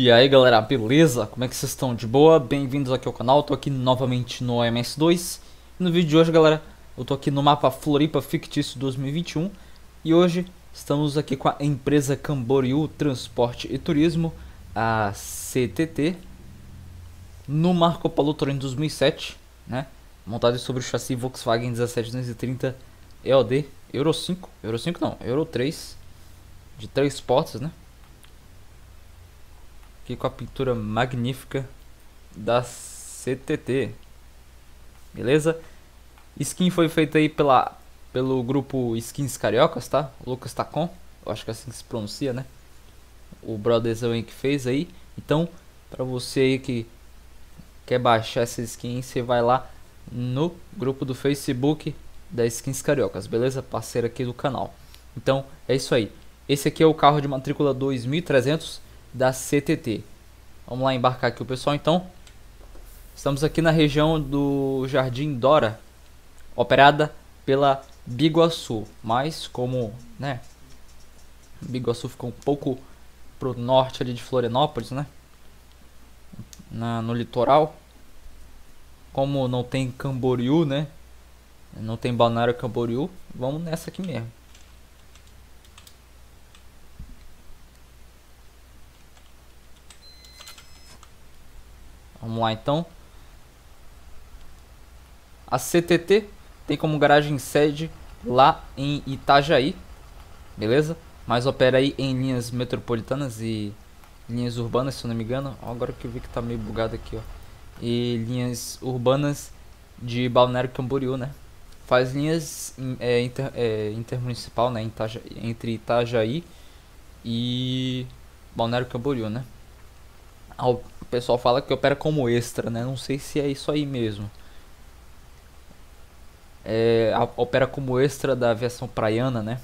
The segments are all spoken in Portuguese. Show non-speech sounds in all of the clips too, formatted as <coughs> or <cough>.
E aí galera, beleza? Como é que vocês estão? De boa? Bem-vindos aqui ao canal, tô aqui novamente no MS2 e No vídeo de hoje galera, eu tô aqui no mapa Floripa Fictício 2021 E hoje estamos aqui com a empresa Camboriú Transporte e Turismo, a CTT No Marco Polo Torrent 2007, né? Montado sobre o chassi Volkswagen 17230 EOD Euro 5, Euro 5 não, Euro 3 De três portas, né? Aqui com a pintura magnífica da CTT. Beleza? Skin foi feita aí pela, pelo grupo Skins Cariocas, tá? Lucas Tacon, eu acho que é assim que se pronuncia, né? O brotherzão aí que fez aí. Então, para você aí que quer baixar essa skin, você vai lá no grupo do Facebook da Skins Cariocas, beleza? Parceiro aqui do canal. Então, é isso aí. Esse aqui é o carro de matrícula 2300 da CTT. Vamos lá embarcar aqui o pessoal então. Estamos aqui na região do Jardim Dora, operada pela Biguaçu, mas como, né, Biguaçu ficou um pouco pro norte ali de Florianópolis, né? Na, no litoral. Como não tem Camboriú, né? Não tem Balneário Camboriú, vamos nessa aqui mesmo. Vamos lá então. A CTT tem como garagem sede lá em Itajaí, beleza? Mas opera aí em linhas metropolitanas e linhas urbanas, se eu não me engano. Agora que eu vi que tá meio bugado aqui, ó. E linhas urbanas de Balneário Camboriú, né? Faz linhas é, inter, é, intermunicipal, né? Itaja, entre Itajaí e Balneário Camboriú, né? O pessoal fala que opera como extra, né? Não sei se é isso aí mesmo. É, opera como extra da aviação praiana, né?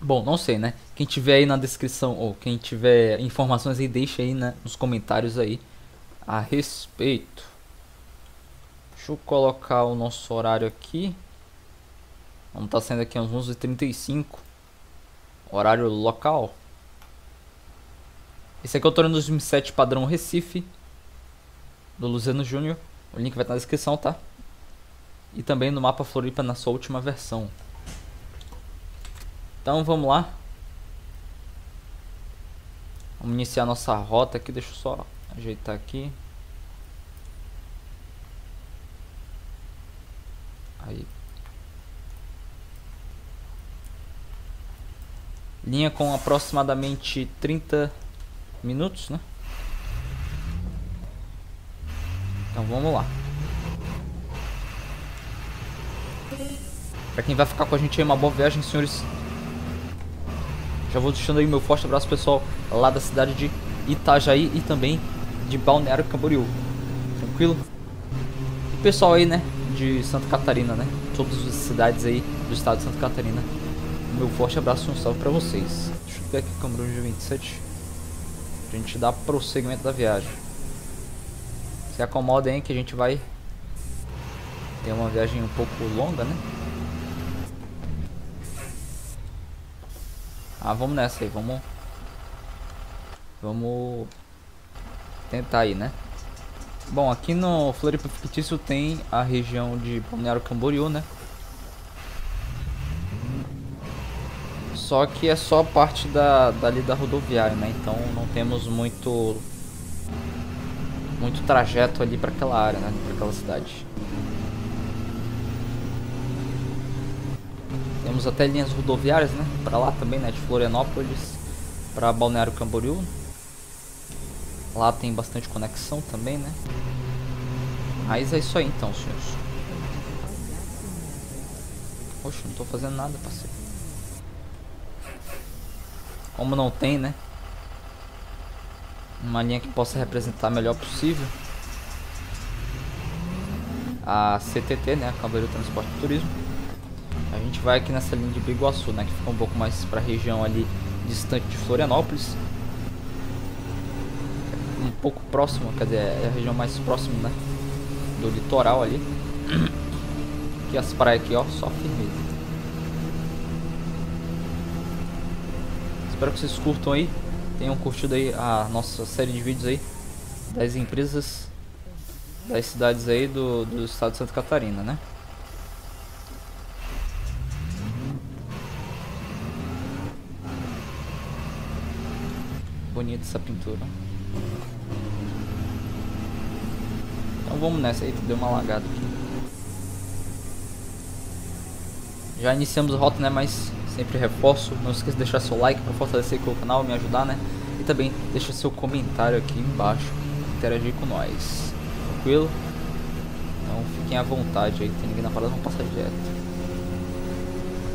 Bom, não sei, né? Quem tiver aí na descrição ou quem tiver informações aí, deixa aí né, nos comentários aí a respeito. Deixa eu colocar o nosso horário aqui. Vamos estar tá saindo aqui às 11h35. Horário local. Esse aqui é o Torino 2007 padrão Recife, do Luciano Júnior. O link vai estar na descrição, tá? E também no mapa Floripa na sua última versão. Então vamos lá. Vamos iniciar nossa rota aqui. Deixa eu só ajeitar aqui. Aí. Linha com aproximadamente 30 minutos, né? Então vamos lá. Pra quem vai ficar com a gente aí, uma boa viagem, senhores. Já vou deixando aí meu forte abraço, pessoal, lá da cidade de Itajaí e também de Balneário Camboriú. Tranquilo? E pessoal aí, né, de Santa Catarina, né? Todas as cidades aí do estado de Santa Catarina. Meu forte abraço e um salve pra vocês. Deixa eu ver aqui o Camboriú de 27. Pra gente dar prosseguimento da viagem. Se acomodem aí que a gente vai ter uma viagem um pouco longa, né? Ah, vamos nessa aí, vamos Vamos tentar aí, né? Bom, aqui no Floripa Fictício tem a região de Balneário Camboriú, né? Só que é só parte da, dali da rodoviária, né? Então não temos muito muito trajeto ali para aquela área, né? Para aquela cidade. Temos até linhas rodoviárias, né? Para lá também, né? De Florianópolis para Balneário Camboriú. Lá tem bastante conexão também, né? Mas é isso aí então, senhores. Poxa, não tô fazendo nada, parceiro. Como não tem, né? Uma linha que possa representar melhor possível. A CTT, né? A Cavaleiro Transporte e Turismo. A gente vai aqui nessa linha de Biguaçu, né? Que fica um pouco mais para a região ali distante de Florianópolis. Um pouco próximo, quer dizer, é a região mais próxima, né? Do litoral ali. <coughs> Que as praias aqui, ó, só firmeza. Espero que vocês curtam aí. tenham curtido aí a nossa série de vídeos aí das empresas das cidades aí do, do estado de Santa Catarina, né? Bonita essa pintura. Então vamos nessa aí, deu uma lagada aqui. Já iniciamos a rota, né? Mas sempre reforço, não esqueça de deixar seu like para fortalecer o canal, me ajudar, né? E também deixa seu comentário aqui embaixo, interagir com nós. Tranquilo? Então fiquem à vontade aí, tem ninguém na parada, vamos passar direto.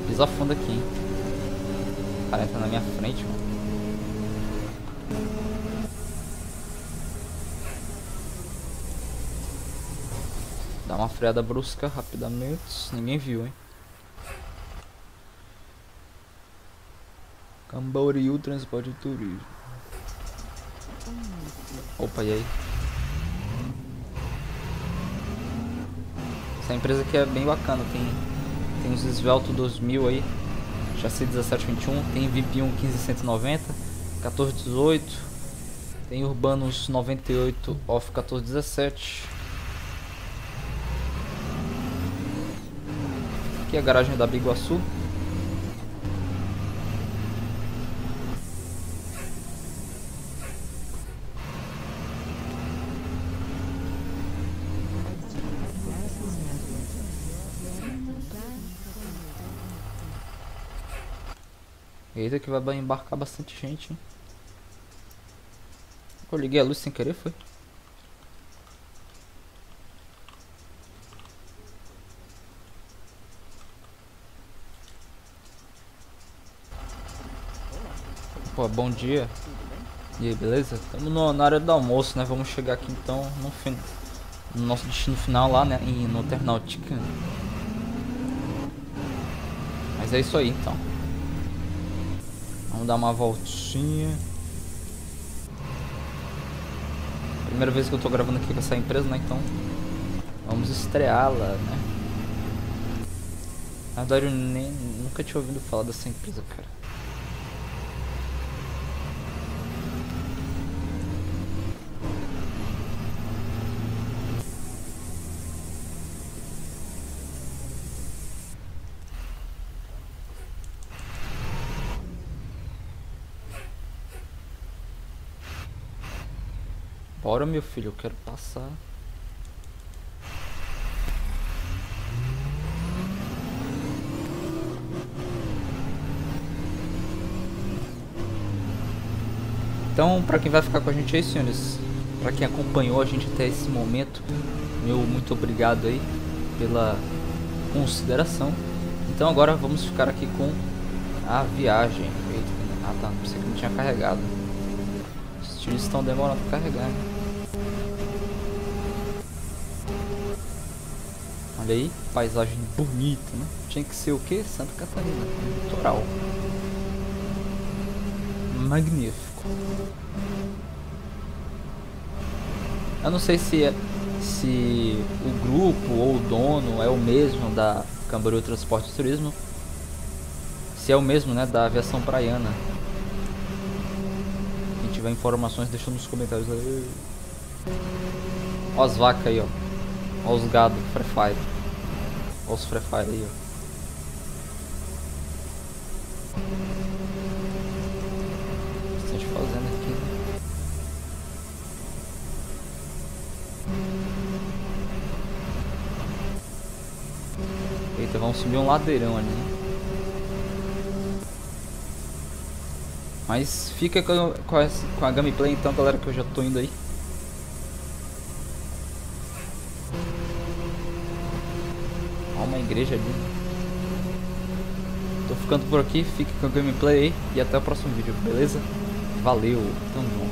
Pisa fundo aqui, hein? O cara entra na minha frente, mano. Dá uma freada brusca rapidamente, ninguém viu, hein? Camboriú Transporte e Turismo. Opa, e aí? Essa empresa aqui é bem bacana, tem, tem os Svelto 2000 aí, chassi 1721, tem VIP1 15190, 1418, tem Urbanos 98 off 1417. Aqui é a garagem da Biguaçu. Eita que vai embarcar bastante gente, hein? Eu liguei a luz sem querer, foi? Pô, bom dia. E aí, beleza? Estamos na área do almoço, né? Vamos chegar aqui então no, no nosso destino final lá, né? no terminal Tican. Mas é isso aí então. Vamos dar uma voltinha. Primeira vez que eu tô gravando aqui com essa empresa, né? Então vamos estreá-la, né? Na verdade eu nem, nunca tinha ouvido falar dessa empresa, cara. Bora, meu filho, eu quero passar. Então, para quem vai ficar com a gente aí, senhores, para quem acompanhou a gente até esse momento, meu muito obrigado aí pela consideração. Então agora vamos ficar aqui com a viagem. Ah tá, pensei que não tinha carregado. Os tiros estão demorando para carregar. Né? Olha aí, paisagem bonita, né? Tinha que ser o que? Santa Catarina, litoral. Magnífico. Eu não sei se é, se o grupo ou o dono é o mesmo da Camboriú Transporte e Turismo. Se é o mesmo, né, da aviação praiana. Quem tiver informações, deixa nos comentários aí. Ó as vacas aí, ó. Ó os gado, Free Fire. Olha os Free Fire aí, ó. Né? Eita, vamos subir um ladeirão ali. Mas fica com a, com a gameplay então, galera, que eu já tô indo aí. Igreja ali. Tô ficando por aqui, fique com o gameplay aí e até o próximo vídeo, beleza? Valeu, tamo.